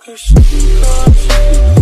Cause she got you